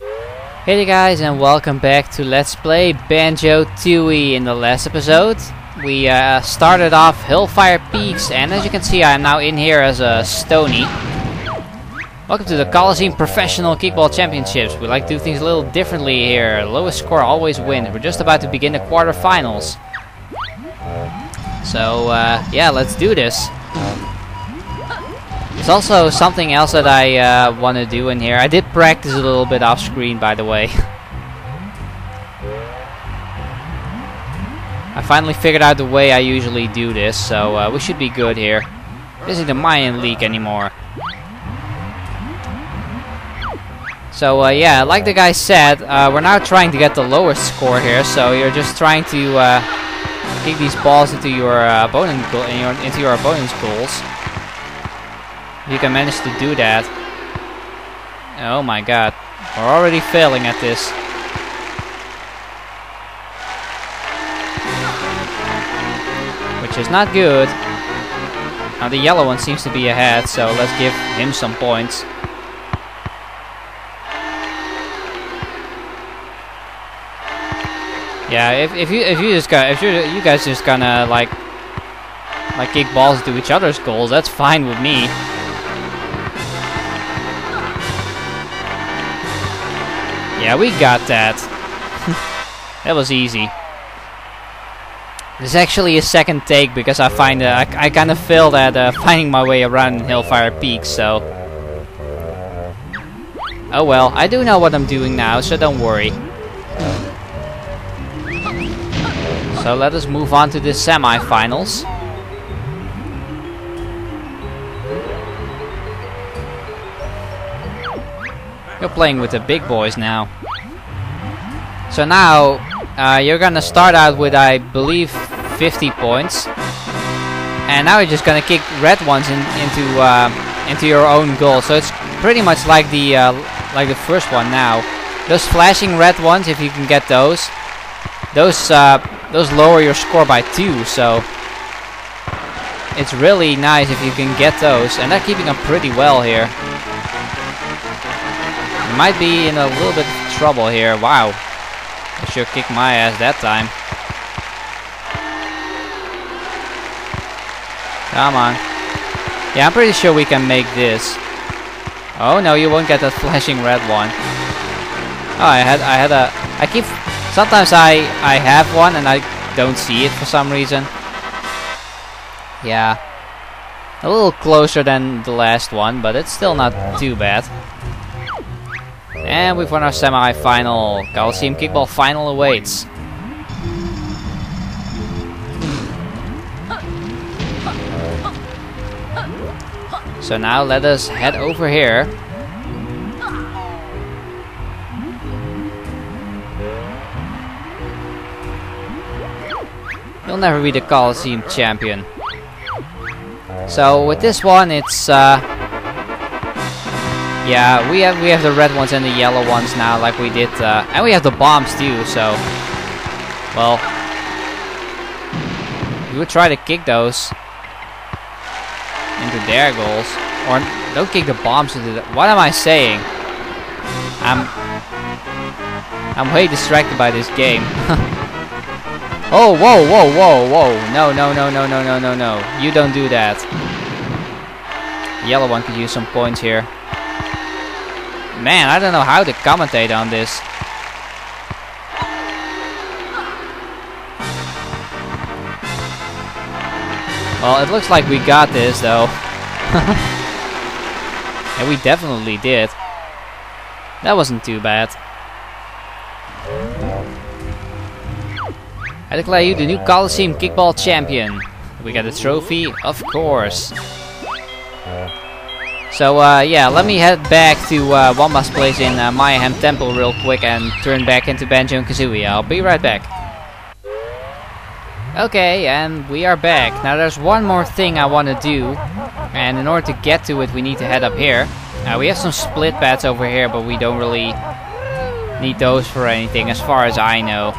Hey guys and welcome back to Let's Play Banjo-Tooie. In the last episode we uh, started off Hailfire Peaks and as you can see I am now in here as a Stony. Welcome to the Coliseum Professional Kickball Championships. We like to do things a little differently here. Lowest score always wins. We're just about to begin the quarterfinals. So uh, yeah, let's do this. There's also something else that I uh, want to do in here. I did practice a little bit off screen, by the way. I finally figured out the way I usually do this, so uh, we should be good here. This isn't the Mayan League anymore. So uh, yeah, like the guy said, uh, we're now trying to get the lowest score here. So you're just trying to uh, kick these balls into your uh, opponent into your opponent's goals. You can manage to do that. Oh my god. We're already failing at this. Which is not good. Now the yellow one seems to be ahead, so let's give him some points. Yeah, if, if you if you just got if you you guys just gonna like like kick balls to each other's goals, that's fine with me. Yeah, we got that. that was easy. This is actually a second take because I find uh, I, I kind of failed at uh, finding my way around Hailfire Peak, so... Oh well, I do know what I'm doing now, so don't worry. So let us move on to the semi-finals. You're playing with the big boys now. So now, uh, you're gonna start out with, I believe, 50 points. And now you're just gonna kick red ones in, into uh, into your own goal. So it's pretty much like the uh, like the first one now. Those flashing red ones, if you can get those, those uh, those lower your score by two. So it's really nice if you can get those, and they're keeping them pretty well here. Might be in a little bit of trouble here. Wow. I sure kicked my ass that time. Come on. Yeah, I'm pretty sure we can make this. Oh no, you won't get that flashing red one. Oh, I had I had a I keep sometimes I I have one and I don't see it for some reason. Yeah. A little closer than the last one, but it's still not too bad. And we've won our semi-final. Coliseum Kickball final awaits. So now let us head over here. You'll never be the Coliseum champion. So with this one, it's uh, yeah, we have we have the red ones and the yellow ones now, like we did, uh, and we have the bombs too. So, well, we would try to kick those into their goals, or don't kick the bombs into. The, what am I saying? I'm I'm way distracted by this game. oh, whoa, whoa, whoa, whoa! No, no, no, no, no, no, no, no! You don't do that. The yellow one could use some points here. Man, I don't know how to commentate on this. Well, it looks like we got this, though. and we definitely did. That wasn't too bad. I declare you the new Coliseum Kickball Champion. We got a trophy, of course. So uh, yeah, let me head back to uh, Wumba's place in uh, Mayahem Temple real quick and turn back into Banjo and Kazooie. I'll be right back. Okay, and we are back. Now there's one more thing I want to do, and in order to get to it we need to head up here. Uh, we have some split pads over here, but we don't really need those for anything as far as I know.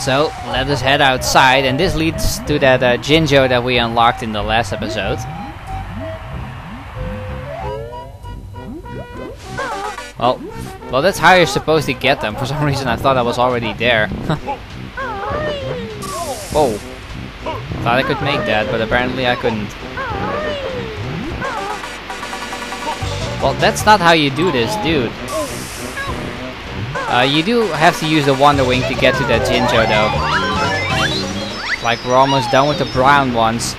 So, let us head outside, and this leads to that uh, Jinjo that we unlocked in the last episode. Well, well, that's how you're supposed to get them. For some reason, I thought I was already there. Whoa. Thought I could make that, but apparently I couldn't. Well, that's not how you do this, dude. Uh, you do have to use the Wonder Wing to get to that Jinjo, though. Like, we're almost done with the brown ones.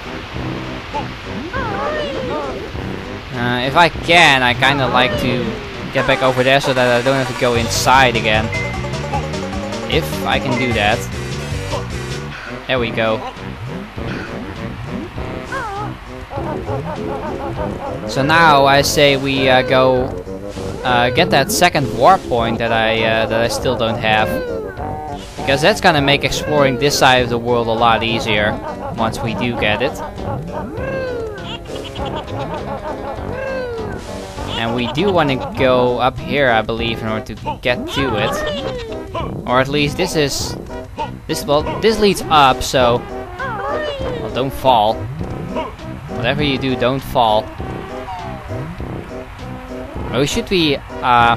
Uh, if I can, I kind of like to get back over there so that I don't have to go inside again. If I can do that. There we go. So now I say we uh, go uh, get that second warp point that I uh, that I still don't have, because that's gonna make exploring this side of the world a lot easier once we do get it. And we do want to go up here, I believe, in order to get to it, or at least this is this well this leads up, so well, don't fall. Whatever you do, don't fall. We should be uh,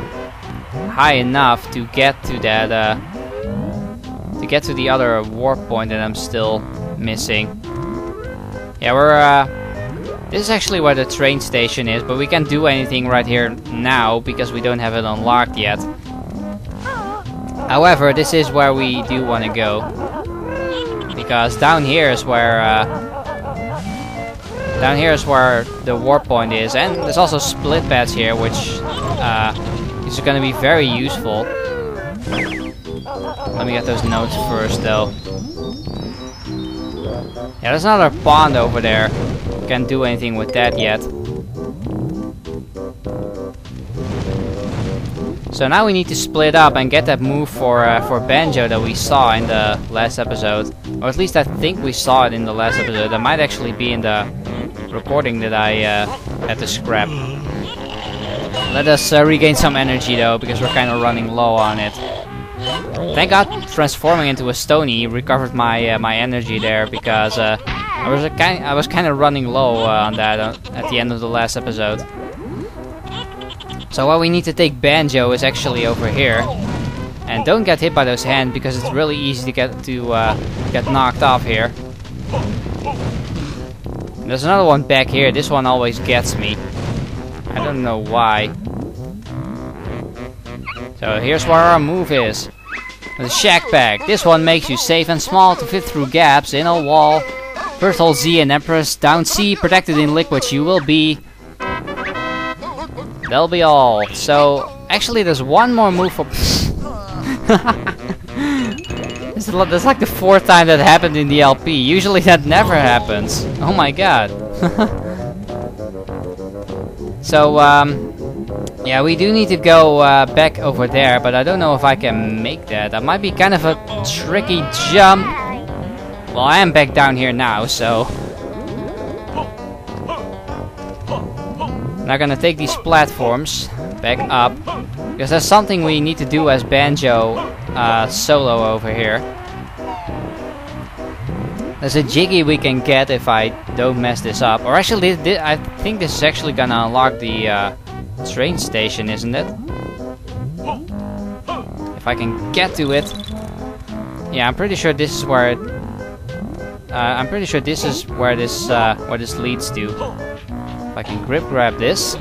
high enough to get to that uh, to get to the other warp point that I'm still missing. Yeah, we're uh, this is actually where the train station is, but we can't do anything right here now because we don't have it unlocked yet. However, this is where we do want to go. Because down here is where uh, down here is where the warp point is, and there's also split pads here, which uh, is going to be very useful. Let me get those notes first, though. Yeah, there's another pond over there. Can't do anything with that yet. So now we need to split up and get that move for uh, for Banjo that we saw in the last episode. Or at least I think we saw it in the last episode. That might actually be in the recording that I uh, had to scrap. Let us uh, regain some energy though, because we're kind of running low on it. Thank God transforming into a Stony recovered my uh, my energy there, because uh, I was kind I was kind of running low uh, on that uh, at the end of the last episode. So what we need to take Banjo is actually over here. And don't get hit by those hands because it's really easy to get to uh, get knocked off here. There's another one back here. This one always gets me. I don't know why. So here's where our move is. The Shack Pack. This one makes you safe and small to fit through gaps in a wall. First hold Z and Empress. Down C, protected in liquids you will be. That'll be all. So, actually there's one more move for... that's like the fourth time that happened in the LP. Usually that never happens. Oh my god. so, um... Yeah, we do need to go uh, back over there, but I don't know if I can make that. That might be kind of a tricky jump. Well, I am back down here now, so... Now gonna take these platforms back up because that's something we need to do as Banjo uh, solo over here. There's a Jiggy we can get if I don't mess this up. Or actually, I think this is actually gonna unlock the uh, train station, isn't it? If I can get to it. Yeah, I'm pretty sure this is where it, uh, I'm pretty sure this is where this uh, where this leads to. If I can grip grab this.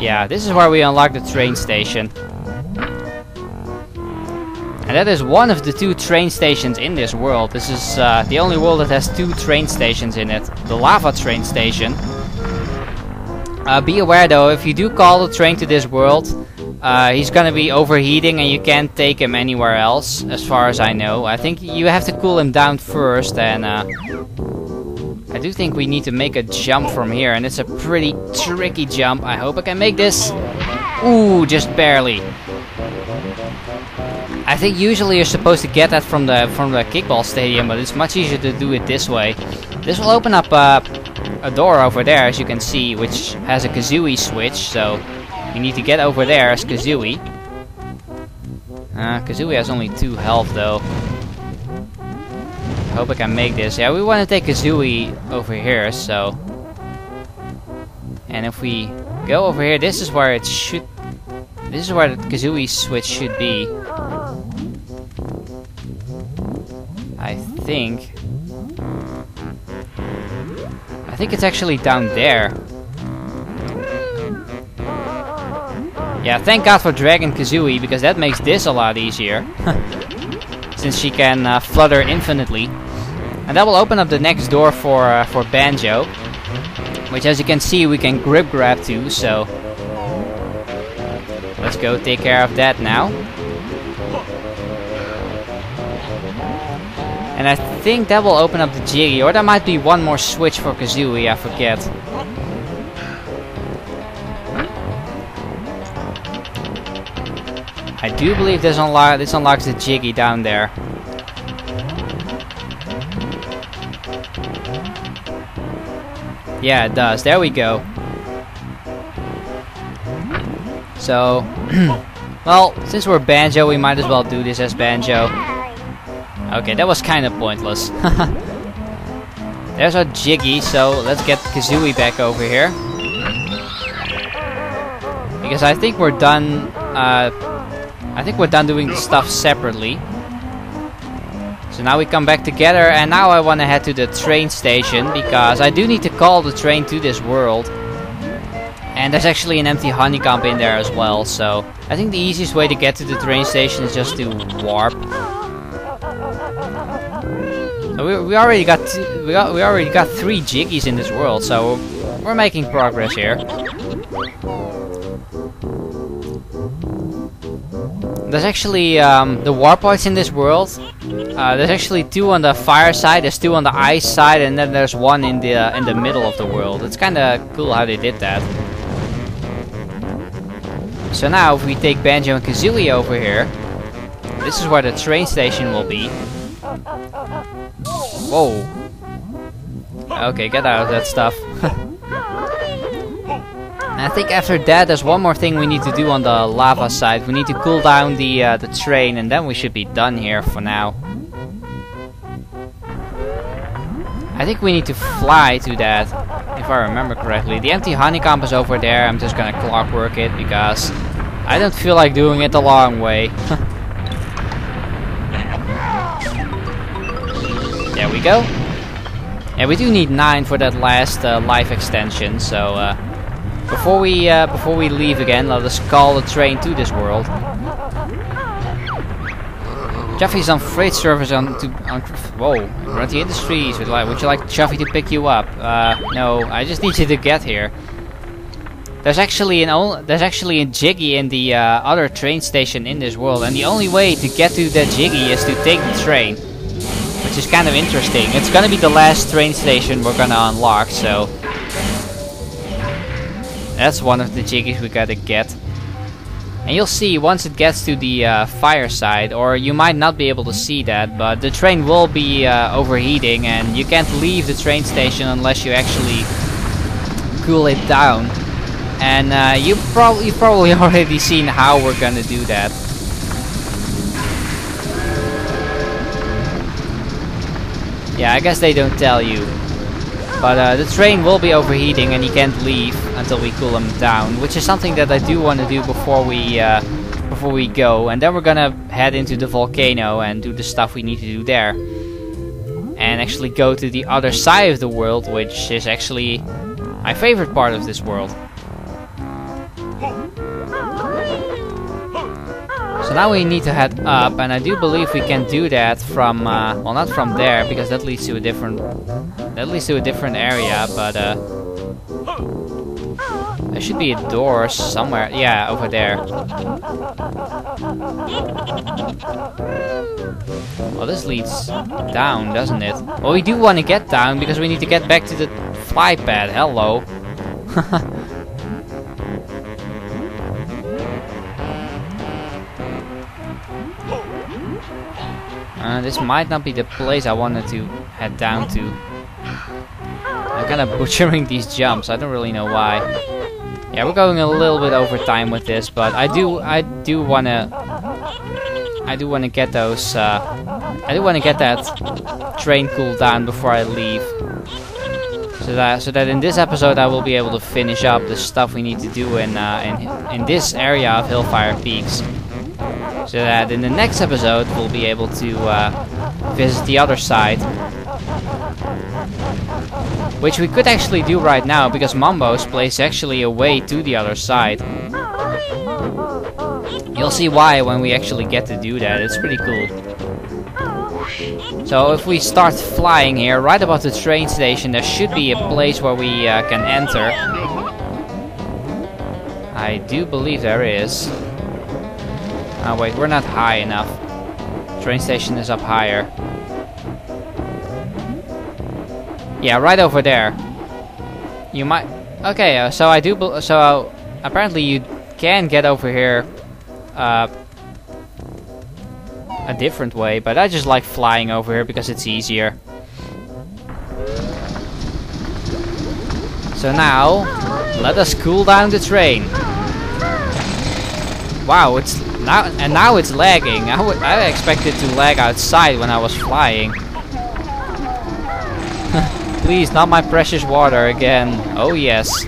Yeah, this is where we unlock the train station. And that is one of the two train stations in this world. This is uh, the only world that has two train stations in it. The lava train station. Uh, be aware though, if you do call the train to this world, uh, he's gonna be overheating and you can't take him anywhere else, as far as I know. I think you have to cool him down first and uh, I do think we need to make a jump from here, and it's a pretty tricky jump. I hope I can make this. Ooh, just barely. I think usually you're supposed to get that from the from the kickball stadium, but it's much easier to do it this way. This will open up uh, a door over there, as you can see, which has a Kazooie switch, so we need to get over there as Kazooie. Uh, Kazooie has only 2 health, though. I hope I can make this. Yeah, we want to take Kazooie over here, so... And if we go over here, this is where it should This is where the Kazooie switch should be. I think. I think it's actually down there. Yeah, thank god for Dragon Kazooie, because that makes this a lot easier. Since she can uh, flutter infinitely. And that will open up the next door for, uh, for Banjo. Which as you can see we can grip grab too, so... Let's go take care of that now. And I think that will open up the Jiggy, or there might be one more switch for Kazooie, I forget. I do believe this, unlo this unlocks the Jiggy down there. Yeah, it does. There we go. So, well, since we're Banjo, we might as well do this as Banjo. Okay, that was kind of pointless. There's our Jiggy, so let's get Kazooie back over here. Because I think we're done uh, I think we're done doing the stuff separately. So now we come back together and now I want to head to the train station because I do need to call the train to this world. And there's actually an empty honeycomb in there as well, so I think the easiest way to get to the train station is just to warp. We, we already got we got we already got three jiggies in this world, so we're making progress here. There's actually um, the points in this world. Uh, there's actually two on the fire side, there's two on the ice side, and then there's one in the uh, in the middle of the world. It's kind of cool how they did that. So now, if we take Banjo and Kazooie over here, this is where the train station will be. Whoa. Okay, get out of that stuff. I think after that there's one more thing we need to do on the lava side. We need to cool down the, uh, the train and then we should be done here for now. I think we need to fly to that, if I remember correctly. The empty honeycomb is over there, I'm just gonna clockwork it because I don't feel like doing it the long way. there we go. Yeah, we do need 9 for that last uh, life extension, so uh, before we uh, before we leave again, let us call the train to this world. Chuffy's on freight service on to on whoa Grunty Industries. Would like would you like Chuffy to pick you up? Uh, no, I just need you to get here. There's actually an there's actually a Jiggy in the uh, other train station in this world, and the only way to get to that Jiggy is to take the train, which is kind of interesting. It's gonna be the last train station we're gonna unlock, so that's one of the jiggies we gotta get. And you'll see once it gets to the uh, fire side, or you might not be able to see that, but the train will be uh, overheating and you can't leave the train station unless you actually cool it down. And uh, you prob you've probably already seen how we're gonna do that. Yeah, I guess they don't tell you. But uh, the train will be overheating and you can't leave until we cool them down, which is something that I do want to do before we uh, before we go. And then we're gonna head into the volcano and do the stuff we need to do there. And actually go to the other side of the world, which is actually my favorite part of this world. Now we need to head up, and I do believe we can do that from, uh, well not from there, because that leads to a different, that leads to a different area, but uh, there should be a door somewhere, yeah, over there. Well, this leads down, doesn't it? Well, we do want to get down, because we need to get back to the fly pad, hello. Uh, this might not be the place I wanted to head down to. I'm kind of butchering these jumps. I don't really know why. Yeah, we're going a little bit over time with this, but I do, I do wanna, I do wanna get those. Uh, I do wanna get that train cooled down before I leave. So that so that in this episode I will be able to finish up the stuff we need to do in uh, in in this area of Hailfire Peaks. So that in the next episode we'll be able to uh, visit the other side. Which we could actually do right now because Mumbo's place actually a way to the other side. You'll see why when we actually get to do that. It's pretty cool. So if we start flying here, right above the train station, there should be a place where we uh, can enter. I do believe there is. Oh wait, we're not high enough. Train station is up higher. Yeah, right over there. You might... Okay, uh, so I do... So uh, apparently you can get over here uh, a different way, but I just like flying over here because it's easier. So now, let us cool down the train. Wow, it's now and now it's lagging. I, I expected to lag outside when I was flying. Please, not my precious water again. Oh yes.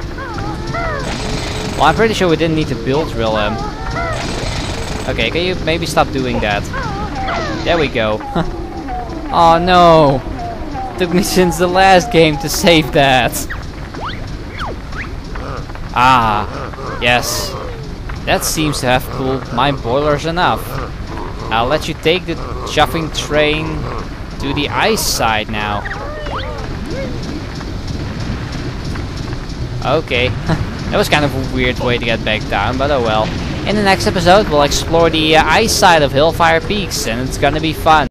Well, I'm pretty sure we didn't need to build drill him. Okay, can you maybe stop doing that? There we go. oh no! Took me since the last game to save that. Ah, yes. That seems to have cooled my boilers enough. I'll let you take the chuffing train to the ice side now. Okay, that was kind of a weird way to get back down, but oh well. In the next episode, we'll explore the uh, ice side of Hailfire Peaks, and it's gonna be fun.